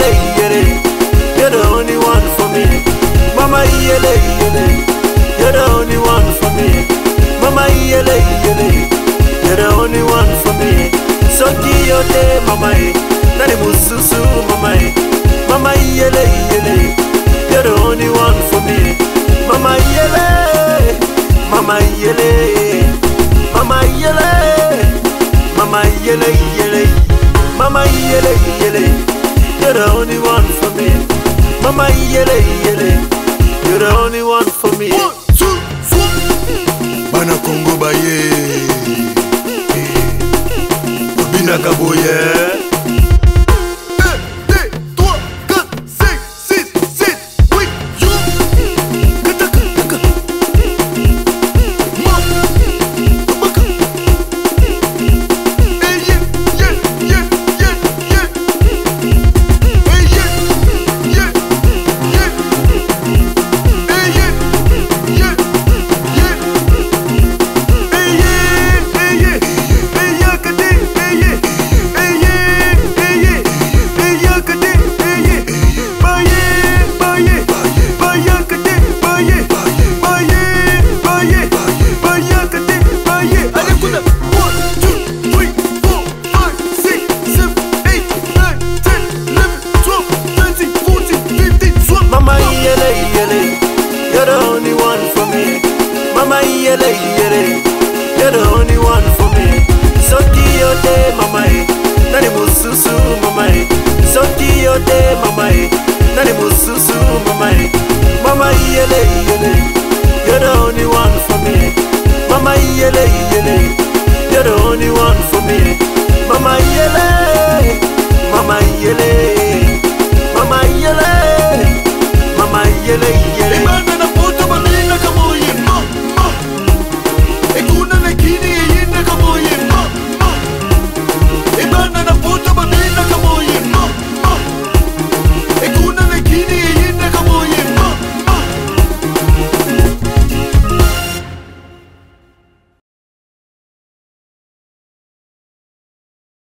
yele yele You're the only one for me Mama yele yele You're the only one for me Mama yele yele You're the only one for me So kiyote mama eh. Nani mususu mama eh. Mama yele yele You're the only one for me Mama yele Mama yele Mama yele Mama yele yele Mama yele yele, mama yele, yele. You're the only one for me. Mama yele yele. You're the only one for me. One, two, three. Bana Kongo baye. Obinaka eh. boye. Yeah. You're the only one for me Soki yote mama e Nani mususu mama e Soki yote mama e Nani mususu mama Mama yele yele You're the only one for me Mama yele yele You're the only one for me Mama yele Mama yele